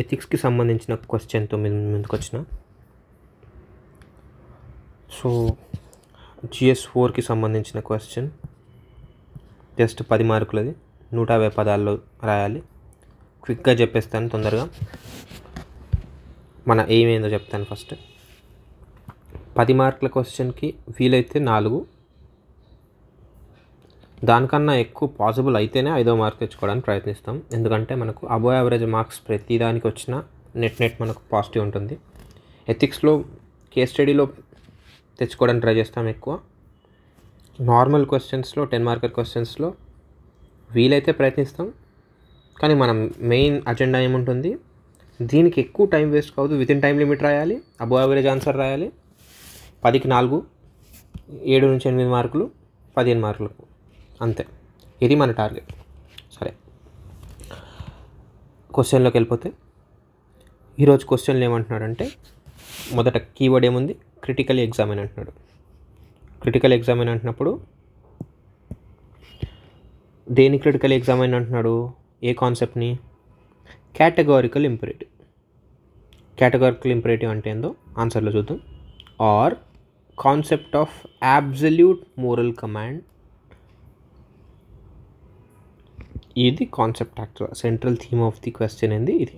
ఎథిక్స్కి సంబంధించిన క్వశ్చన్తో మీ ముందుకు వచ్చిన? సో జిఎస్ ఫోర్కి సంబంధించిన క్వశ్చన్ జస్ట్ పది మార్కులది. నూట యాభై పదాల్లో రాయాలి. క్విక్గా చెప్పేస్తాను తొందరగా. మన ఏమేందో చెప్తాను ఫస్ట్ పది మార్కుల క్వశ్చన్కి వీలైతే నాలుగు. దానికన్నా ఎక్కువ పాసిబుల్ అయితేనే ఐదో మార్క్ తెచ్చుకోవడానికి ప్రయత్నిస్తాం. ఎందుకంటే మనకు అబో యావరేజ్ మార్క్స్ ప్రతి దానికి వచ్చిన నెట్ నెట్ మనకు పాజిటివ్ ఉంటుంది. ఎథిక్స్లో కేస్ స్టడీలో తెచ్చుకోవడానికి ట్రై చేస్తాం ఎక్కువ. నార్మల్ క్వశ్చన్స్లో టెన్ మార్కర్ క్వశ్చన్స్లో వీలైతే ప్రయత్నిస్తాం. కానీ మనం మెయిన్ అజెండా ఏముంటుంది? దీనికి ఎక్కువ టైం వేస్ట్ కావద్దు విత్ ఇన్ టైం లిమిట్ రాయాలి. అబో యావరేజ్ ఆన్సర్ రాయాలి. పదికి నాలుగు ఏడు నుంచి ఎనిమిది మార్కులు పదిహేను మార్కులకు. అంతే. ఇది మన టార్గెట్. సరే. క్వశ్చన్లోకి వెళ్ళిపోతే ఈరోజు క్వశ్చన్లు ఏమంటున్నాడంటే మొదట కీవర్డ్ ఏముంది? క్రిటికల్ ఎగ్జామిన్ అంటున్నాడు. క్రిటికల్ ఎగ్జామిన్ అంటున్నప్పుడు దేని క్రిటికల్ ఎగ్జామిన్ అంటున్నాడు? ఏ కాన్సెప్ట్ని? Categorical imperative. కేటగారికల్ ఇంపరేటివ్ అంటే ఏందో ఆన్సర్లో చూద్దాం. Or concept of absolute moral command ఇది concept actual central theme of the question ఏంది ఇది.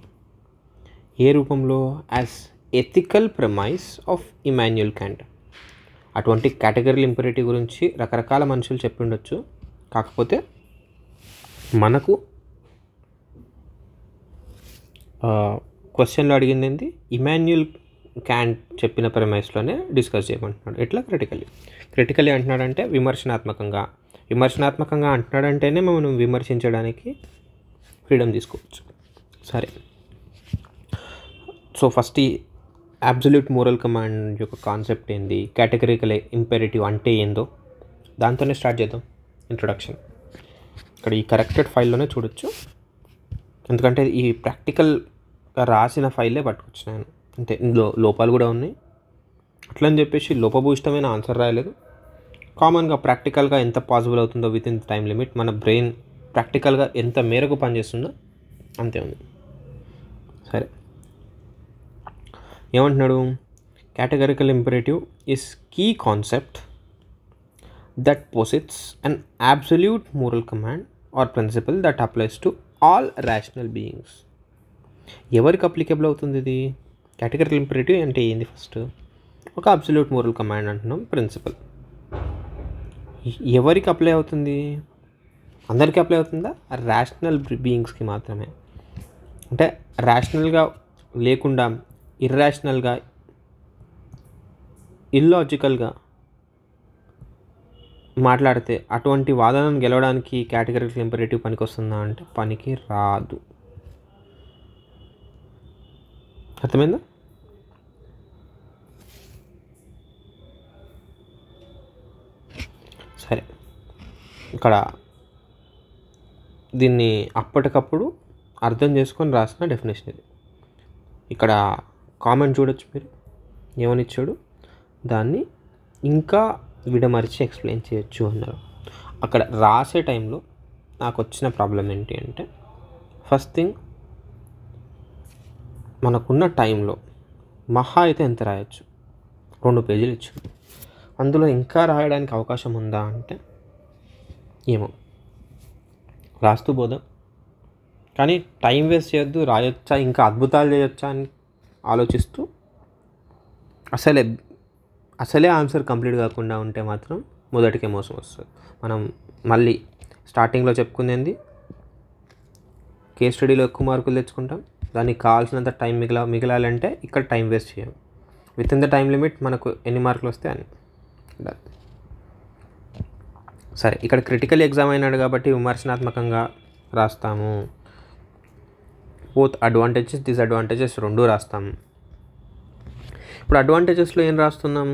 ఏ రూపంలో? As ethical premise of Immanuel Kant అటువంటి కేటగిరీల ఇంపరేటివ్ గురించి రకరకాల మనుషులు చెప్పిండొచ్చు కాకపోతే మనకు క్వశ్చన్లో అడిగింది ఏంది? ఇమాన్యుయల్ క్యాంట్ చెప్పిన ప్రమైస్లోనే డిస్కస్ చేయమంటున్నాడు. ఎట్లా? క్రిటికల్లీ క్రిటికల్లీ అంటున్నాడంటే విమర్శనాత్మకంగా. విమర్శనాత్మకంగా అంటున్నాడంటేనే మనం విమర్శించడానికి ఫ్రీడమ్ తీసుకోవచ్చు. సరే. సో ఫస్ట్ ఈ అబ్జల్యూట్ మోరల్ కమాండ్ యొక్క కాన్సెప్ట్ ఏంది? కేటగిరికల్ ఇంపెరేటివ్ అంటే ఏందో? దాంతోనే స్టార్ట్ చేద్దాం. ఇంట్రొడక్షన్. ఇక్కడ ఈ కరెక్టెడ్ ఫైల్లోనే చూడొచ్చు. ఎందుకంటే ఈ ప్రాక్టికల్గా రాసిన ఫైలే పట్టుకొచ్చినాను అంటే ఇందులో లోపాలు కూడా ఉన్నాయి. అట్లని చెప్పేసి లోపభూయిష్టమైన ఆన్సర్ రాయలేదు. కామన్గా ప్రాక్టికల్గా ఎంత పాసిబుల్ అవుతుందో విత్ ఇన్ టైం లిమిట్ మన బ్రెయిన్ ప్రాక్టికల్గా ఎంత మేరకు పనిచేస్తుందో అంతే ఉంది. సరే. ఏమంటున్నాడు? Categorical imperative is key concept that posits an absolute moral command or principle that applies to all rational beings ఎవరికి అప్లికేబుల్ అవుతుంది ఇది? కేటగరికల్ ఇంపరేటివ్ అంటే ఏంది ఫస్ట్ ఒక అబ్సల్యూట్ మోరల్ కమాండ్ అంటున్నాం ప్రిన్సిపల్ ఎవరికి అప్లై అవుతుంది? అందరికీ అప్లై అవుతుందా? రేషనల్ బీయింగ్స్కి మాత్రమే. అంటే రేషనల్గా లేకుండా ఇర్రేషనల్గా ఇల్లాజికల్గా మాట్లాడితే అటువంటి వాదనను గెలవడానికి కేటగిరికల్ ఇంపరేటివ్ పనికి వస్తుందా అంటే పనికి రాదు. అర్థమైందా సరే ఇక్కడ దీన్ని అప్పటికప్పుడు అర్థం చేసుకొని రాసిన డెఫినేషన్ ఇది. ఇక్కడ కామెంట్ చూడొచ్చు మీరు. ఏమనిచ్చాడు దాన్ని ఇంకా విడమరిచి ఎక్స్ప్లెయిన్ చేయొచ్చు అన్నారు. అక్కడ రాసే టైంలో నాకు వచ్చిన ప్రాబ్లం ఏంటి అంటే ఫస్ట్ థింగ్ మనకున్న టైంలో మహా అయితే ఎంత రాయొచ్చు? రెండు పేజీలు ఇచ్చాడు. అందులో ఇంకా రాయడానికి అవకాశం ఉందా అంటే ఏమో. రాస్తూ పోదాం. కానీ టైం వేస్ట్ చేయొద్దు రాయొచ్చా ఇంకా అద్భుతాలు చేయొచ్చా అని ఆలోచిస్తూ అసలే అసలే ఆన్సర్ కంప్లీట్ కాకుండా ఉంటే మాత్రం మొదటికే మోసం వస్తుంది. మనం మళ్ళీ స్టార్టింగ్లో చెప్పుకుంది కేస్ స్టడీలో ఎక్కువ మార్కులు తెచ్చుకుంటాం. దానికి కావాల్సినంత టైం మిగిల మిగిలాలంటే ఇక్కడ టైం వేస్ట్ చేయం. Within the time limit మనకు ఎన్ని మార్కులు వస్తాయి అని సరే ఇక్కడ క్రిటికల్ ఎగ్జామ్ అయినాడు కాబట్టి విమర్శనాత్మకంగా రాస్తాము. బోత్ అడ్వాంటేజెస్ డిసడ్వాంటేజెస్ రెండు రాస్తాం. ఇప్పుడు అడ్వాంటేజెస్లో ఏం రాస్తున్నాం?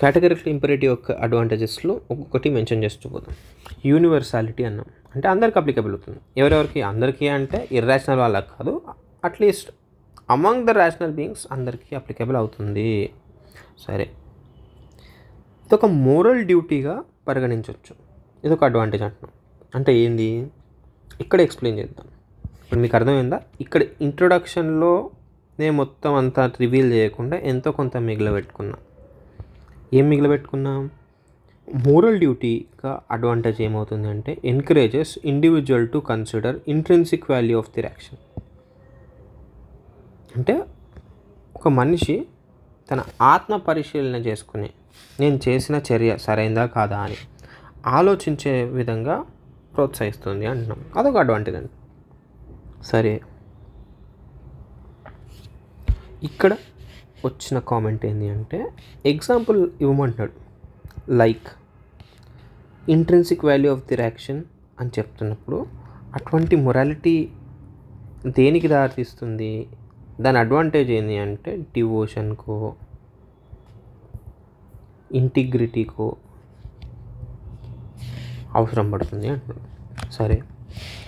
కేటగిరికల్ ఇంపరేటివ్ యొక్క అడ్వాంటేజెస్లో ఒక్కొక్కటి మెన్షన్ చేస్తూ పోతాం యూనివర్సాలిటీ అన్నాం. అంటే అందరికి అప్లికబుల్ అవుతుంది. ఎవరెవరికి? అందరికీ అంటే ఇర్రాషనల్ వాళ్ళకి కాదు at least among the rational beings అందరికీ అప్లికబుల్ అవుతుంది. సరే ఇది ఒక మోరల్ డ్యూటీగా పరిగణించవచ్చు. ఇది ఒక అడ్వాంటేజ్ అంటున్నాం. అంటే ఏంది? ఇక్కడ ఎక్స్ప్లెయిన్ చేద్దాం. ఇప్పుడు మీకు అర్థమైందా? ఇక్కడ ఇంట్రొడక్షన్లో నేను మొత్తం అంతా రివీల్ చేయకుండా ఎంతో కొంత మిగిలబెట్టుకున్నా ఏం మిగిలిపెట్టుకున్నాం? మోరల్ డ్యూటీగా అడ్వాంటేజ్ ఏమవుతుంది అంటే encourages individual to consider intrinsic value of their action. అంటే ఒక మనిషి తన ఆత్మ పరిశీలన చేసుకుని నేను చేసిన చర్య సరైందా కాదా అని ఆలోచించే విధంగా ప్రోత్సహిస్తుంది అంటున్నాం. అదొక అడ్వాంటేజ్ అండి సరే. ఇక్కడ వచ్చిన కామెంట్ ఏంటి అంటే ఎగ్జాంపుల్ ఇవ్వమంటున్నాడు. Like intrinsic value of the action అని చెప్తున్నప్పుడు అటువంటి మొరాలిటీ దేనికి దారితీస్తుంది? దాని అడ్వాంటేజ్ ఏంటి అంటే డివోషన్కో ఇంటిగ్రిటీకో అవసరం పడుతుంది అంటున్నాడు. సరే.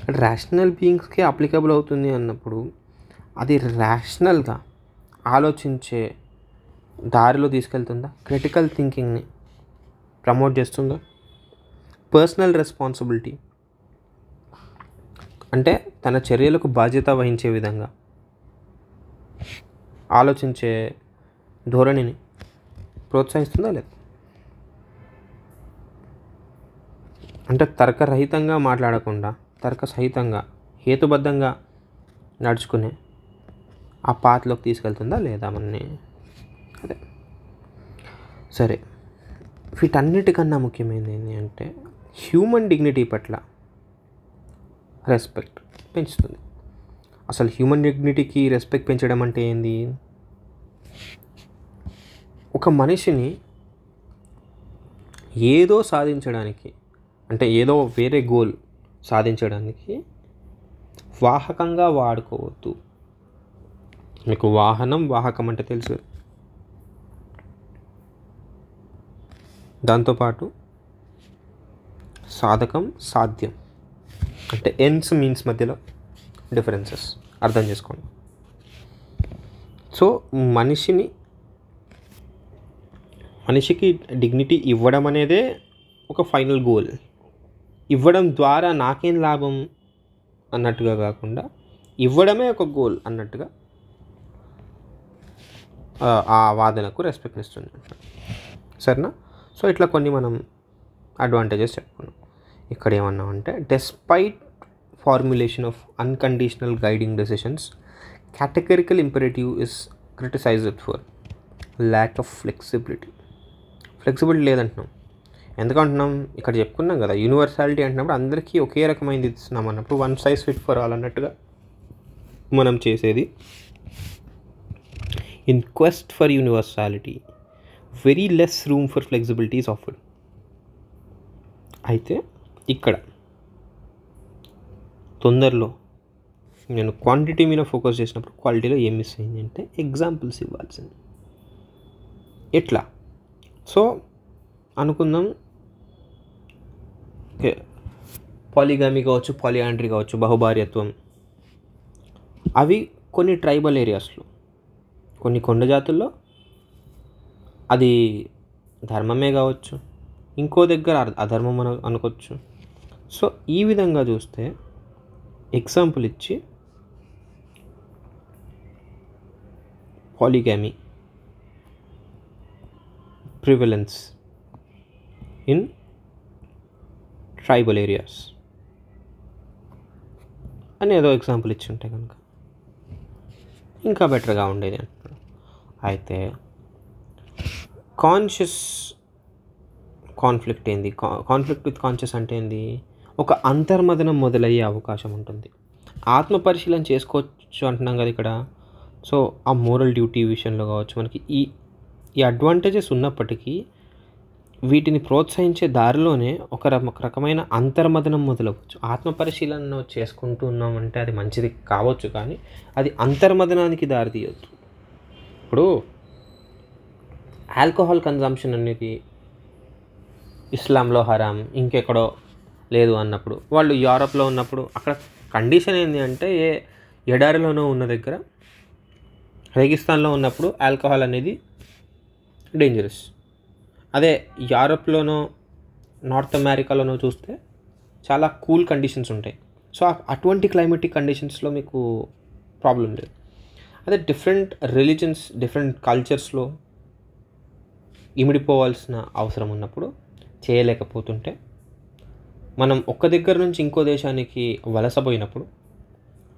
రేషనల్ బీయింగ్స్కి అప్లికబుల్ అవుతుంది అన్నప్పుడు అది రేషనల్గా ఆలోచించే దారిలో తీసుకెళ్తుందా? క్రిటికల్ థింకింగ్ని ప్రమోట్ చేస్తుందా? పర్సనల్ రెస్పాన్సిబిలిటీ అంటే తన చర్యలకు బాధ్యత వహించే విధంగా ఆలోచించే ధోరణిని ప్రోత్సహిస్తుందా లేదా? అంటే తర్కరహితంగా మాట్లాడకుండా తర్క సహితంగా హేతుబద్ధంగా నడుచుకునే ఆ పాత్రలోకి తీసుకెళ్తుందా లేదా మనని? అదే. సరే. వీటన్నిటికన్నా ముఖ్యమైనది ఏంటి అంటే హ్యూమన్ డిగ్నిటీ పట్ల రెస్పెక్ట్ పెంచుతుంది. అసలు హ్యూమన్ డిగ్నిటీకి రెస్పెక్ట్ పెంచడం అంటే ఏంది? ఒక మనిషిని ఏదో సాధించడానికి అంటే ఏదో వేరే గోల్ సాధించడానికి వాహకంగా వాడుకోవద్దు. మీకు వాహనం వాహకం అంటే తెలుసు. దాంతోపాటు సాధకం సాధ్యం అంటే ఎన్స్ మీన్స్ మధ్యలో డిఫరెన్సెస్ అర్థం చేసుకోండి. సో మనిషిని మనిషికి డిగ్నిటీ ఇవ్వడం అనేదే ఒక ఫైనల్ గోల్ ఇవ్వడం ద్వారా నాకేం లాభం అన్నట్టుగా కాకుండా ఇవ్వడమే ఒక గోల్ అన్నట్టుగా ఆ- వాదనకు రెస్పెక్ట్ ఇస్తుంది సరేనా? సో ఇట్లా కొన్ని మనం అడ్వాంటేజెస్ చెప్పుకున్నాం. ఇక్కడ ఏమన్నా అంటే despite formulation of unconditional guiding decisions categorical imperative is criticized for lack of flexibility. Flexibility లేదంటున్నాం. ఎందుకంటున్నాం? ఇక్కడ చెప్పుకున్నాం కదా యూనివర్సాలిటీ అంటున్నప్పుడు అందరికీ ఒకే రకమైనది ఇస్తున్నాం అన్నప్పుడు one size fit for all అన్నట్టుగా మనం చేసేది. In quest for universality very less room for flexibilities afforded అయితే ఇక్కడ తొందరలో నేను క్వాంటిటీ మీద ఫోకస్ చేసినప్పుడు క్వాలిటీలో ఏం మిస్ అయింది అంటే ఎగ్జాంపుల్స్ ఇవ్వాల్సింది. ఎట్లా? సో అనుకుందాం. ఓకే. పాలిగామి కావచ్చు పాలియాండ్రీ కావచ్చు బహుభార్యత్వం. అవి కొన్ని ట్రైబల్ ఏరియాస్లో. కొన్ని కొండ జాతుల్లో. అది ధర్మమే కావచ్చు. ఇంకో దగ్గర అధర్మం అన అనుకోవచ్చు. సో ఈ విధంగా చూస్తే ఎగ్జాంపుల్ ఇచ్చి polygamy. Prevalence in tribal areas అని ఏదో ఎగ్జాంపుల్ ఇచ్చి ఉంటే కనుక ఇంకా బెటర్గా ఉండేది అంటున్నాడు అయితే కాన్షియస్ కాన్ఫ్లిక్ట్ ఏంది? కాన్ఫ్లిక్ట్ విత్ కాన్షియస్ అంటే ఏంది? ఒక అంతర్మదనం మొదలయ్యే అవకాశం ఉంటుంది. ఆత్మ పరిశీలన చేసుకోవచ్చు అంటున్నాం కదా ఇక్కడ. సో ఆ మోరల్ డ్యూటీ విషయంలో కావచ్చు మనకి ఈ ఈ అడ్వాంటేజెస్ ఉన్నప్పటికీ వీటిని ప్రోత్సహించే దారిలోనే ఒక ఒక రకమైన అంతర్మదనం మొదలవచ్చు ఆత్మ పరిశీలన చేసుకుంటూ ఉన్నామంటే అది మంచిది కావచ్చు కానీ అది అంతర్మదనానికి దారి తీయొద్దు ఇప్పుడు ఆల్కహాల్ కన్జంప్షన్ అనేది ఇస్లాంలో హరాం ఇంకెక్కడో లేదు అన్నప్పుడు వాళ్ళు యూరప్లో ఉన్నప్పుడు అక్కడ కండిషన్ ఏంటి అంటే ఏ ఎడారిలోనో ఉన్న దగ్గర రేగిస్తాన్లో ఉన్నప్పుడు ఆల్కహాల్ అనేది డేంజరస్ అదే యూరప్లోనో నార్త్ అమెరికాలోనో చూస్తే చాలా కూల్ కండిషన్స్ ఉంటాయి. సో అటువంటి క్లైమేటిక్ కండిషన్స్లో మీకు ప్రాబ్లం లేదు. అదే డిఫరెంట్ రిలీజన్స్ డిఫరెంట్ కల్చర్స్లో ఇమిడిపోవాల్సిన అవసరం ఉన్నప్పుడు చేయలేకపోతుంటే మనం ఒక్క దగ్గర నుంచి ఇంకో దేశానికి వలసపోయినప్పుడు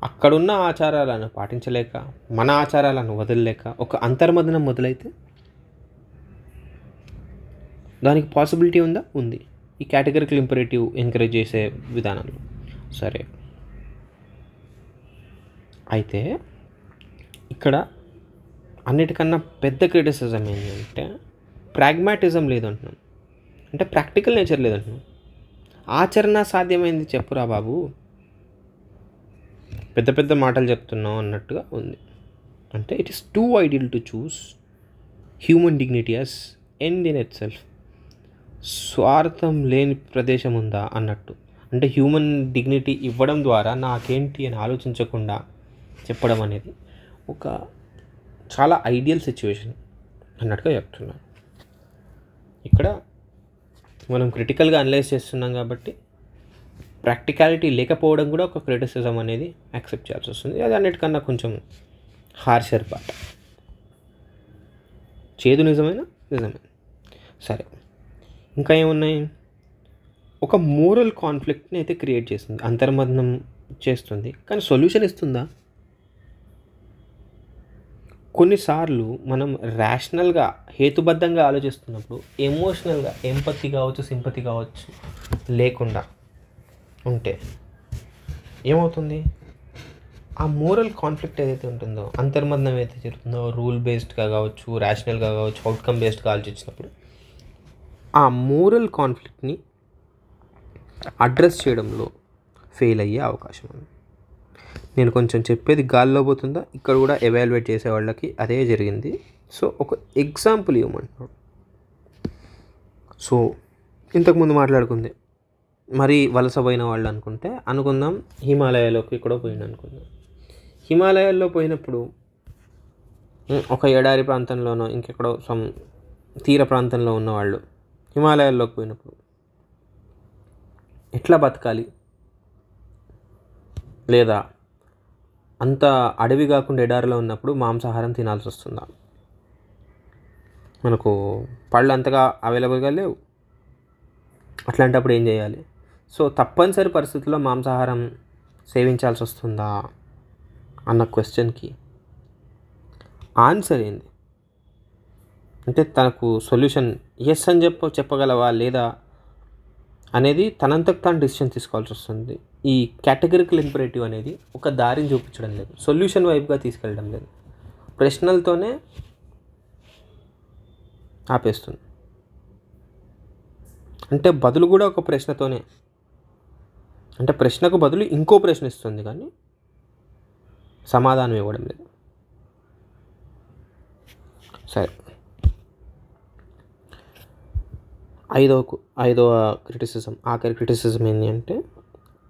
అక్కడున్న ఆచారాలను పాటించలేక మన ఆచారాలను వదలలేక ఒక అంతర్మదనం మొదలైతే దానికి పాసిబిలిటీ ఉందా? ఉంది. ఈ కేటగిరికల్ ఇంపరేటివ్ ఎంకరేజ్ చేసే విధానంలో. సరే. అయితే ఇక్కడ అన్నిటికన్నా పెద్ద క్రిటిసిజం ఏంటంటే ప్రాగ్మాటిజం లేదంటున్నాం. అంటే ప్రాక్టికల్ నేచర్ లేదంటున్నాం. ఆచరణ సాధ్యమైంది చెప్పురా బాబు. పెద్ద పెద్ద మాటలు చెప్తున్నాం అన్నట్టుగా ఉంది. అంటే it is too ideal to choose human dignity as end in itself స్వార్థం లేని ప్రదేశం ఉందా అన్నట్టు. అంటే హ్యూమన్ డిగ్నిటీ ఇవ్వడం ద్వారా నాకేంటి అని ఆలోచించకుండా చెప్పడం అనేది ఒక చాలా ఐడియల్ సిచ్యువేషన్ అన్నట్టుగా చెప్తున్నాను ఇక్కడ మనం క్రిటికల్గా అనలైజ్ చేస్తున్నాం కాబట్టి ప్రాక్టికాలిటీ లేకపోవడం కూడా ఒక క్రిటిసిజం అనేది యాక్సెప్ట్ చేయాల్సి వస్తుంది. అది అన్నిటికన్నా కొంచెం హార్షర్ పాట చేదు నిజమైన? నిజమే. సరే. ఇంకా ఏమున్నాయి? ఒక మోరల్ కాన్ఫ్లిక్ట్ని అయితే క్రియేట్ చేస్తుంది అంతర్మదనం చేస్తుంది. కానీ సొల్యూషన్ ఇస్తుందా? కొన్నిసార్లు మనం ర్యాషనల్గా హేతుబద్ధంగా ఆలోచిస్తున్నప్పుడు ఎమోషనల్గా ఎంపతి కావచ్చు సింపతి కావచ్చు లేకుండా ఉంటే ఏమవుతుంది? ఆ మోరల్ కాన్ఫ్లిక్ట్ ఏదైతే ఉంటుందో అంతర్మదనం ఏదైతే జరుగుతుందో రూల్ బేస్డ్గా కావచ్చు ర్యాషనల్గా కావచ్చు అవుట్కమ్ బేస్డ్గా ఆలోచించినప్పుడు ఆ మోరల్ కాన్ఫ్లిక్ట్ని అడ్రస్ చేయడంలో ఫెయిల్ అయ్యే అవకాశం ఉంది. నేను కొంచెం చెప్పేది గాల్లో పోతుందా? ఇక్కడ కూడా ఎవాల్యుయేట్ చేసే వాళ్ళకి అదే జరిగింది. సో ఒక ఎగ్జాంపుల్ ఇవ్వమంటున్నాడు సో ఇంతకుముందు మాట్లాడుకుంది. మరి వలస పోయిన వాళ్ళు అనుకుంటే అనుకుందాం హిమాలయాలోకి కూడా పోయింది అనుకుందాం. హిమాలయాల్లో పోయినప్పుడు ఒక ఎడారి ప్రాంతంలోనో ఇంకెక్కడో సమ్ తీర ప్రాంతంలో ఉన్నవాళ్ళు హిమాలయాల్లోకి పోయినప్పుడు ఎట్లా బతకాలి? లేదా అంత అడవి కాకుండా ఎడారిలో ఉన్నప్పుడు మాంసాహారం తినాల్సి వస్తుందా? మనకు పళ్ళు అంతగా అవైలబుల్గా లేవు. అట్లాంటప్పుడు ఏం చేయాలి? సో తప్పనిసరి పరిస్థితుల్లో మాంసాహారం సేవించాల్సి వస్తుందా? అన్న క్వశ్చన్కి ఆన్సర్ ఏంది? అంటే తనకు సొల్యూషన్ ఎస్ అని చెప్ప చెప్పగలవా లేదా అనేది తనంతకు తాను డిసిషన్ తీసుకోవాల్సి వస్తుంది. ఈ కేటగిరికల్ ఇంపరేటివ్ అనేది ఒక దారిని చూపించడం లేదు. సొల్యూషన్ వైపుగా తీసుకెళ్ళడం లేదు. ప్రశ్నలతోనే ఆపేస్తుంది. అంటే బదులు కూడా ఒక ప్రశ్నతోనే. అంటే ప్రశ్నకు బదులు ఇంకో ప్రశ్న ఇస్తుంది కానీ సమాధానం ఇవ్వడం లేదు. సరే. ఐదవ ఐదవ క్రిటిసిజం ఆఖరి క్రిటిసిజం ఏంటి అంటే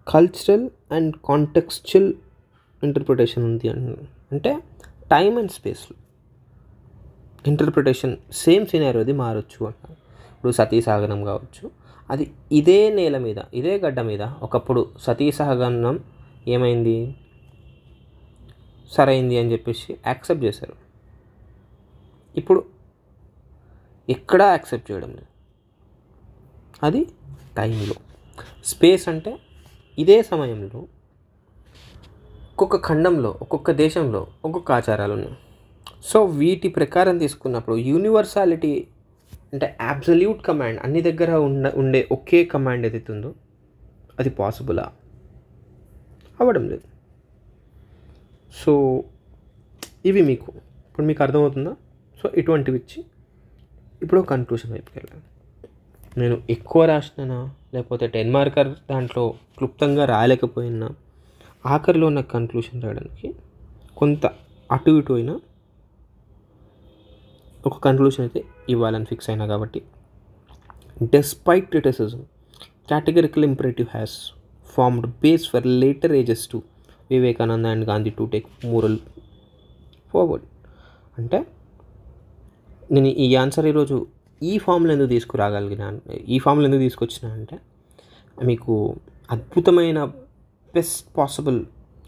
కల్చరల్ అండ్ కాంటెక్స్చువల్ ఇంటర్ప్రిటేషన్ ఉంది అన్- అంటే టైం అండ్ స్పేస్లో ఇంటర్ప్రిటేషన్ సేమ్ సినారియోది మారచ్చు అంటారు ఇప్పుడు సతీసాగనం కావచ్చు. అది ఇదే నేల మీద ఇదే గడ్డ మీద ఒకప్పుడు సతీసహగనం ఏమైంది? సరైంది అని చెప్పేసి యాక్సెప్ట్ చేశారు. ఇప్పుడు ఎక్కడా యాక్సెప్ట్ చేయడం లేదు. అది టైంలో. స్పేస్ అంటే ఇదే సమయంలో ఒక్కొక్క ఖండంలో ఒక్కొక్క దేశంలో ఒక్కొక్క ఆచారాలు ఉన్నాయి. సో వీటి ప్రకారం తీసుకున్నప్పుడు యూనివర్సాలిటీ అంటే అబ్సల్యూట్ కమాండ్ అన్ని దగ్గర ఉండ ఉండే ఒకే కమాండ్ ఏదైతే ఉందో అది పాసిబులా అవ్వడం లేదు. సో ఇవి మీకు. ఇప్పుడు మీకు అర్థమవుతుందా? సో ఇటువంటివి ఇచ్చి ఇప్పుడు కన్క్లూషన్ వైపుకి వెళ్ళాలి. నేను ఎక్కువ రాసినా లేకపోతే టెన్ మార్కర్ దాంట్లో క్లుప్తంగా రాయలేకపోయినా? ఆఖరిలో నాకు కన్క్లూషన్ రాయడానికి కొంత అటు ఇటు అయినా ఒక కన్క్లూషన్ అయితే ఇవ్వాలని ఫిక్స్ అయినా కాబట్టి. Despite criticism categorical imperative has formed base for later ages to Vivekananda and Gandhi to take moral forward అంటే నేను ఈ ఆన్సర్ ఈరోజు ఈ ఫామ్లో ఎందుకు తీసుకురాగలిగినా ఈ ఫామ్లో ఎందుకు తీసుకొచ్చిన అంటే మీకు అద్భుతమైన బెస్ట్ పాసిబుల్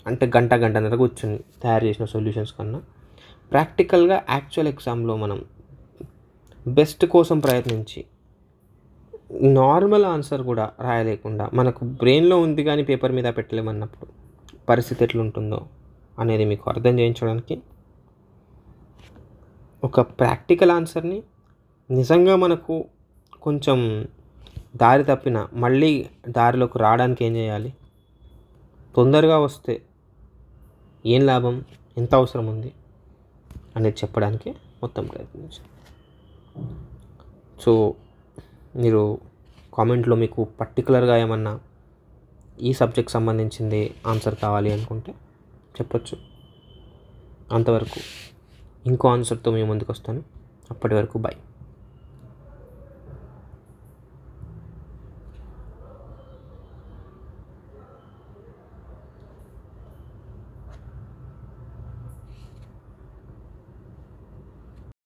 అంటే గంట గంటన్నర కూర్చొని తయారు చేసిన సొల్యూషన్స్ కన్నా ప్రాక్టికల్గా యాక్చువల్ ఎగ్జామ్లో మనం బెస్ట్ కోసం ప్రయత్నించి నార్మల్ ఆన్సర్ కూడా రాయలేకుండా మనకు బ్రెయిన్లో ఉంది కానీ పేపర్ మీద పెట్టలేమన్నప్పుడు పరిస్థితి ఎట్లుంటుందో అనేది మీకు అర్థం చేయించడానికి ఒక ప్రాక్టికల్ ఆన్సర్ని నిజంగా మనకు కొంచెం దారి తప్పిన మళ్ళీ దారిలోకి రావడానికి ఏం చేయాలి? తొందరగా వస్తే ఏం లాభం? ఎంత అవసరం ఉంది? అనేది చెప్పడానికి మొత్తం ప్రయత్నించాను సో మీరు కామెంట్లో మీకు పర్టికులర్గా ఏమన్నా ఈ సబ్జెక్ట్ సంబంధించింది ఆన్సర్ కావాలి అనుకుంటే చెప్పొచ్చు. అంతవరకు ఇంకో ఆన్సర్తో మీ ముందుకు వస్తాను. అప్పటి వరకు బాయ్